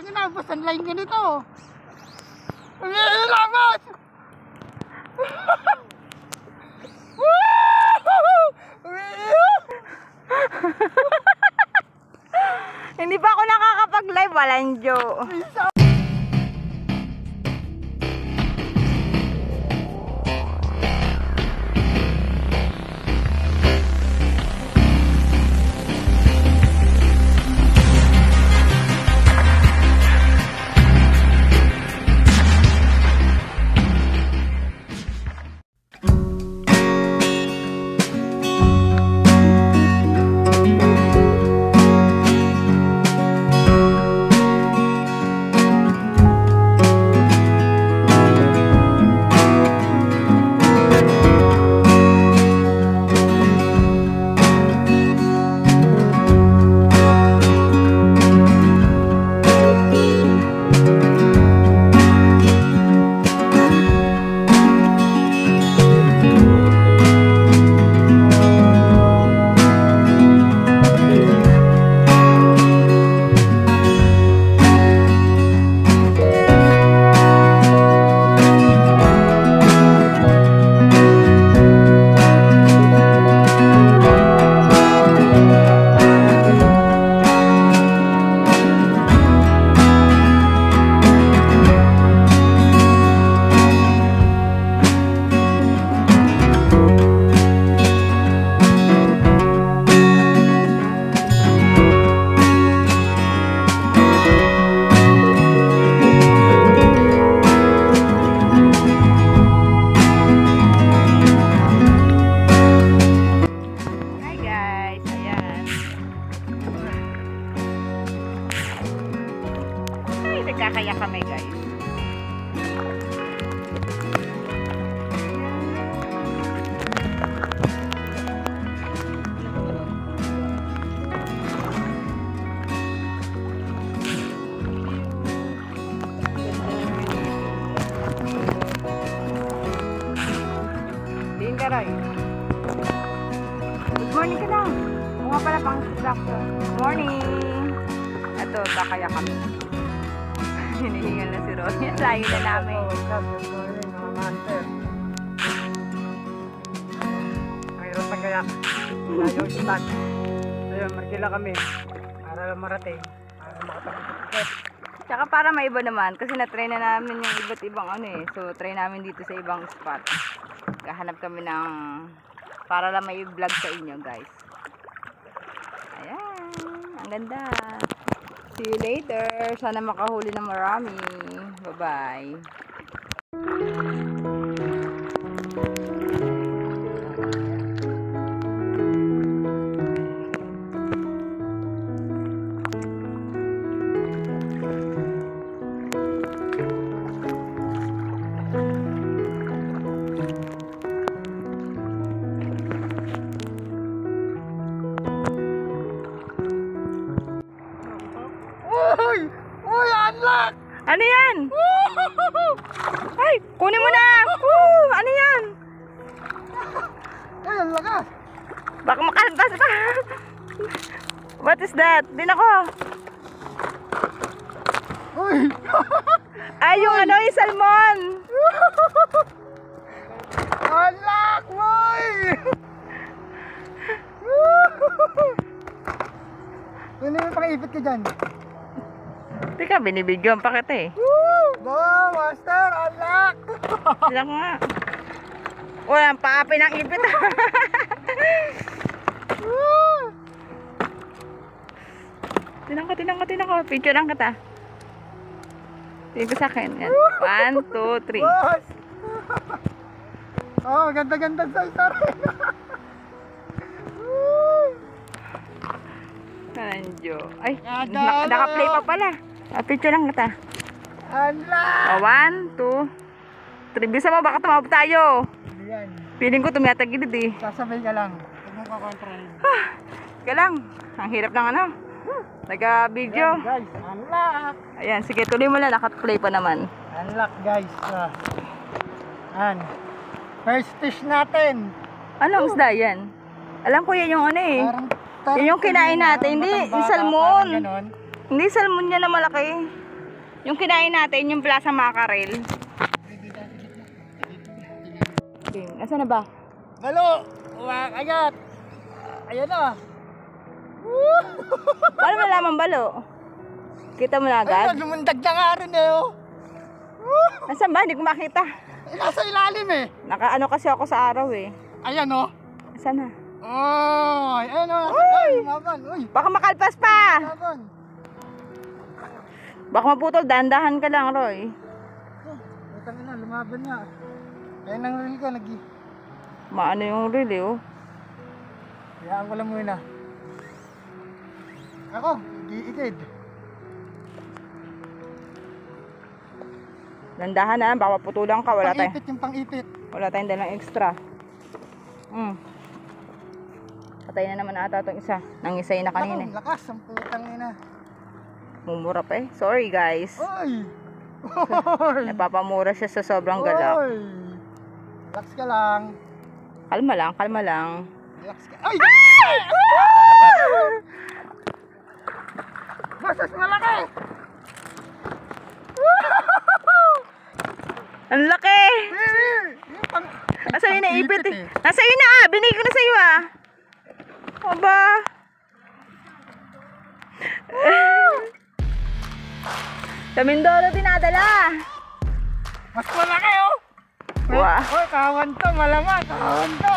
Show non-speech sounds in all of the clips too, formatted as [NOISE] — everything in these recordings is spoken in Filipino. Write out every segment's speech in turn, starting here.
Tangina, basta line ganito. Umiilamat! Hindi pa ako nakakapag-live, walang Diyo. Morning ka na. Oo nga pala pang doctor. Good morning. Ito, kakaya kami. [LAUGHS] Hinihingal na si Ron. Yan, layo na namin. Master. Mayroon na kaya. Layo ispat. Ayun, markila kami. Para marating. Para makapag Tsaka para maiba naman, kasi na-try na namin yung iba't ibang ano eh. So, try namin dito sa ibang spot. Kahanap kami ng para lang may vlog sa inyo, guys. Ayan, ang ganda. See you later. Sana makahuli ng marami. Bye-bye. That? Din ako. Ay, yung ano, yung salmon. Unlock! Uy! Ano yung pang-ipit ka dyan? Teka, binibidyoan pa kita eh. Woo! Go, master! Sila ko nga. Walang paapi ng ipit. [LAUGHS] tinang ko, tinang ko, tinang ko. Picture lang kita. Tingin ko sa akin. Yan. One, two, three. Oh, ganda-ganda sa isa rin. Ay, na- naka-play pa pala. Ah, picture lang kita. Unlock! Oh, one, two, three. Bisa mo, baka tumawag tayo. Yan. Feeling ko tumatagilid eh. Sasabay ka lang. Huwag mo kakontrol. Teka lang. Ang hirap ng ano. Nag-video. Yan, guys, unlock! Ayan, sige, tuloy mo lang. Naka-play pa naman. Unlock, guys. Ah. Yan. First fish natin. Anong isda yan? Alam ko yan yung ano eh. Parang Yun yung kinain natin. Hindi, yung salmon. Hindi salmon yan na malaki. Yung kinain natin, yung Plaza Macarel. Okay, asa na ba? Balo! Umakayat! Ayan na! [LAUGHS] Paano malaman balo? Kita mo na agad? Ayun, lumundag na nga rin eh oh! [LAUGHS] Nasaan ba? Hindi ko makita. Eh, Nasa ilalim eh! Nakaano kasi ako sa araw eh. Ayan oh! Saan na? Oh! Ayan oh! Ay! Lumaban! Uy! Baka makalpas pa! Lumaban! Baka maputol, dahan-dahan ka lang, Roy. Utang na, lumaban nga. Ayan ang reel ko, nag Maano yung reel eh, oh. Hayaan ko lang muna. Ako, giikid. Dandahan na baka maputulan ka. Wala, tayo, Pang-ipit yung pang-ipit. wala tayong dalang extra. Mm. Patay na naman ata itong isa. Nangisay na kanina. Ako, lakas ang putang ina. Mumura pa eh. Sorry guys. Oy! [LAUGHS] Oy! Napapamura siya sa sobrang galak. Oy! Relax ka lang. Kalma lang, kalma lang. Relax ka. Ay! Basas malaki! Ang laki! Nasa iyo na ipit eh. Nasa iyo na ah. Binigay ko na sa iyo ah. Aba. Sa Mindoro dinadala. Mas malaki oh! Wow. Oy, kawan to, malamang, kawan to.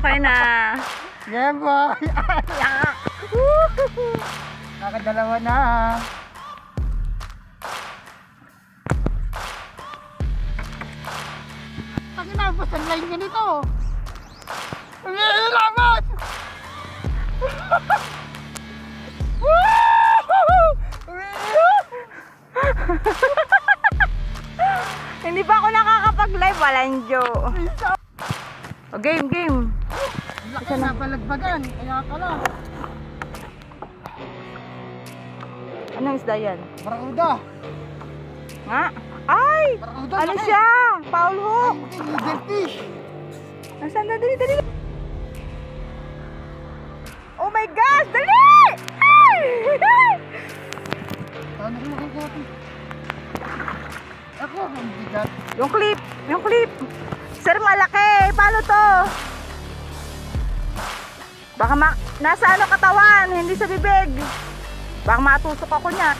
Okay na. Yeah, boy. [LAUGHS] Nakadalawa na. Pagin na, basta line ganito. Umiilamat! Hindi pa ako nakakapag-live. Walang Joe. O, game, game. Laki na balagbagan, kaya pala. Anong isda yan? Barauda. Nga? Ay! Barauda. Ano laki. siya? Foul hook. Ay, Eagle fish. Nasaan na? Dali, dali. Oh my gosh! Dali! Ay! Paano ko makakopi? Ako, ang bigat. yung clip! Yung clip! Sir, malaki! Paano to? Baka ma... Nasa ano katawan, hindi sa bibig. Baka matusok ako niya.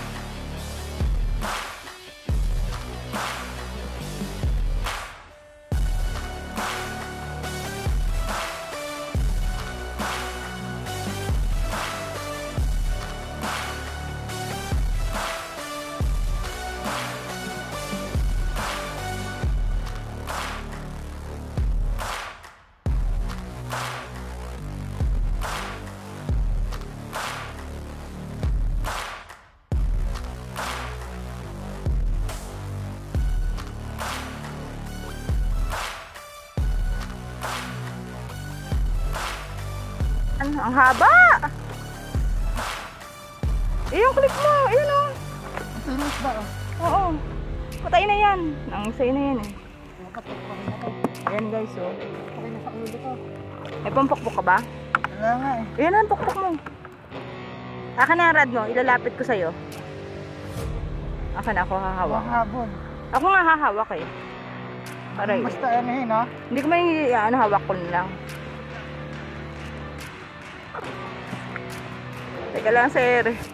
Ang haba! Eh, yung clip mo! Ayun o! Serious ba? oh? Oo. Patay na yan. Ang sa'yo na yan eh. Nakatukpan na to. Ayan guys oh. Okay na sa ulo ko. May pampukpok ka ba? Wala nga eh. Ayan ang pukpok mo. Akin na rad mo. Ilalapit ko sa'yo. Akin ako hahawak. Ang habon. Ako nga hahawak eh. Aray. Basta ano yun ha. Hindi ko may ano, hawak ko na lang. Teka lang, sir.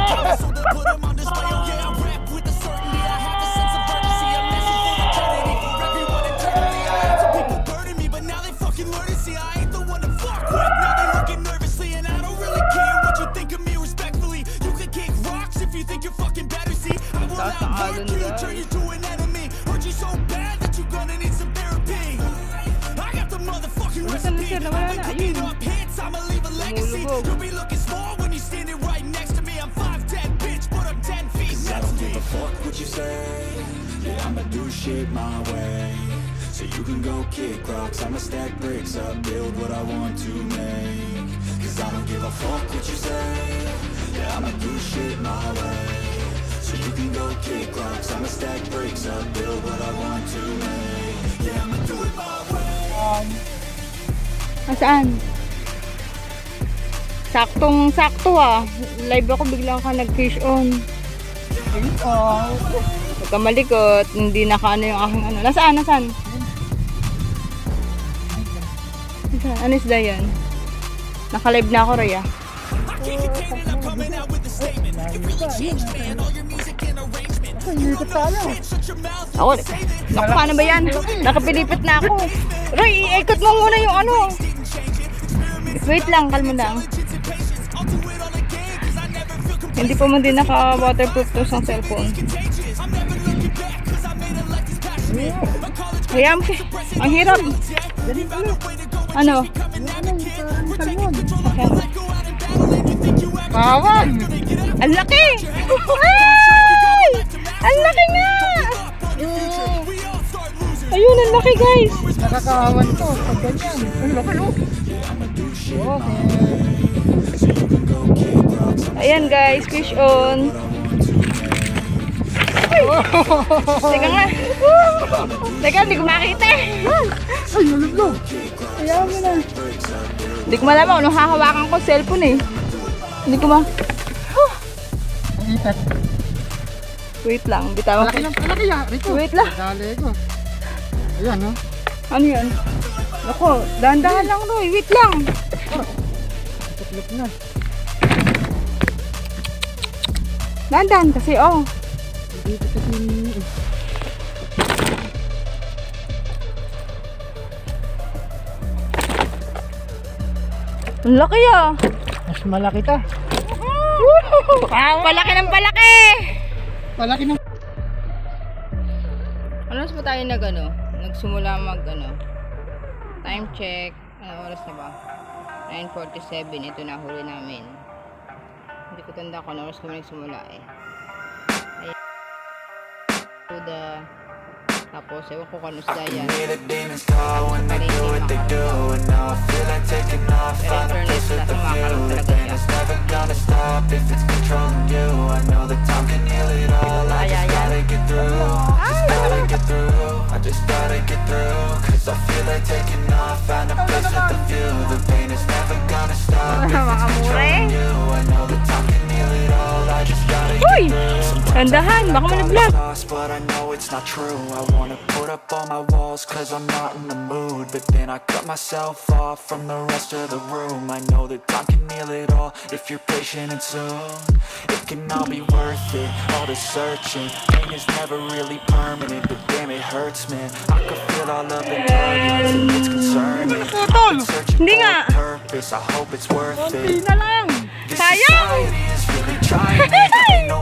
Hurt you, turn you to an enemy. Hurt you so bad that you gonna need some therapy. I got the motherfucking recipe. I've been cooking up hits, I'ma leave a legacy. You'll be looking small when you're standing right next to me. I'm 5'10", bitch, but I'm 10 feet next to me. I don't give a fuck what you say. Yeah, I'ma do shit my way. So you can go kick rocks, I'ma stack bricks up, build what I want to make. Cause I don't give a fuck what you say. Yeah, I'ma do shit my way. You can go kick rocks, I'ma stack bricks up, build what I want to make. Yeah, I'ma do it my way. Nasaan? Saktong sakto ah. Live ako biglang ka nag-fish on. Oh. Huwag ka malikot. Hindi nakaano yung aking ano. Nasaan? Nasaan? Nasaan? Ano isda yan? Naka-live na ako, Raya. Ikot tayo. Ako, naku, paano ba yan? Nakapilipit na ako. Roy, iikot mo muna yung ano. Wait lang, kalma lang. Hindi pa man din naka-waterproof to sa cellphone. Kaya ang hirap. Ano? Okay. Kawan. Ang laki! Ang laki nga! Ayun, ang laki guys! Nakakawan to. Pag ganyan. Ang laki oh. Okay. Ayan guys, fish on. Teka nga. Teka, hindi ko makita eh. Ay, naluglo. Kaya mo na. Hindi ko malaman kung hahawakan ko cellphone eh. Hindi ko ma... Ang itat. Wait lang, bitawan Malaki ko. lang. Malaki yan. Rito. Wait lang. Dali ko. Ayan oh. Ano yan? Ako, dahan-dahan lang Roy. Wait lang. Tuklop na. Dahan-dahan kasi oh. Dito kasi. Ang laki ah. Mas malaki ta. Palaki ng palaki. Malaki ng Ano oras ba tayo nag ano? Nagsimula mag ano? Time check. Ano oras na ba? 9.47. Ito na huli namin. Hindi ko tanda kung ano oras kami nagsimula eh. Ayan. To the... Tapos, ewan ko kung ano isda yan. Hear the demons call when they just gotta get through Cause I feel like taking off. Find a place with a view. The pain is never gonna stop. [LAUGHS] If it's controlling you I know that time can heal it all. I just gotta get through Tandahan! Baka malaglag! but I know it's not true. I wanna put up all my walls, cause I'm not in the mood. But then I cut myself off from the rest of the room. I know that time can heal it all if you're patient and soon. It can all be worth it, all the searching. Pain is never really permanent, but damn, it hurts, man. I could feel all of the turbulence, it's concerning. I've searching for a purpose, I hope it's worth it. na lang. This Sayang!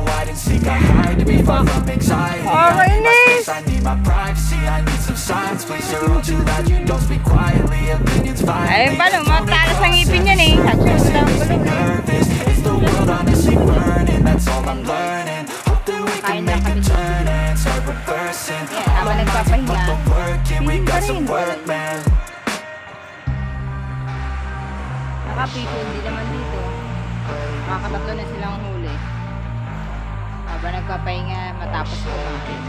[LAUGHS] hide and seek, I hide to be far from anxiety. I need my space, I need my privacy, I need some silence. Please, you're all too loud, you don't speak quietly. Opinions Ay, violently. paano? Matalas ang ngipin yan eh. Ko lang. Is the world honestly burning? That's all I'm learning. Hope that we can make a turn and start reversing. Yan, habang nagpapahinga. But the work, yeah, we got some work, man. Nakapito, hindi naman dito. Makakatatlo na silang huli. Habang nagpapahinga matapos kumain.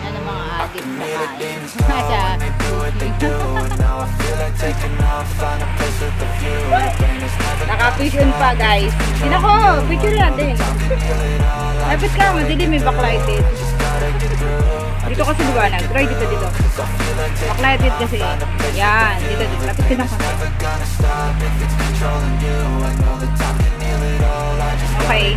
Yan ang mga addict sa kain. Sa [LAUGHS] Naka-vision pa guys. Sino ko? Picture natin. Lapit ka, madilim may backlighted. Dito kasi liwanag. Try dito dito. Backlighted kasi. Yan, dito dito. Lapit ka na ka. Okay.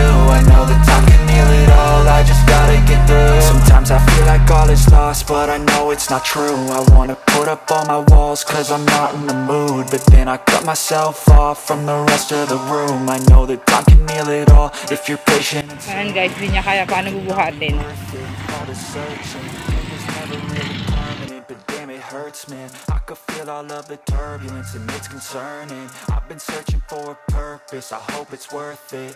lost, but I know it's not true. I wanna put up all my walls, cause I'm not in the mood. But then I cut myself off from the rest of the room. I know that time can heal it all, if you're patient. Ayan guys, hindi niya kaya paano bubuhatin. all the searching Pain is never really permanent But damn it hurts man I could feel all of the turbulence and it's concerning I've been searching for a purpose I hope it's worth it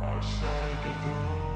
I shall get through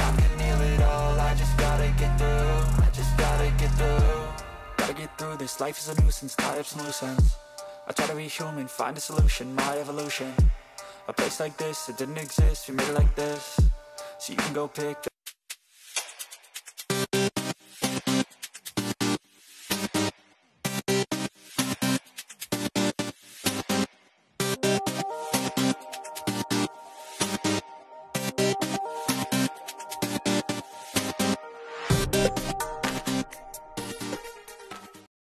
through this, life is a nuisance, tie up some loose ends I try to be human, find a solution, my evolution. A place like this, it didn't exist, we made it like this. So you can go pick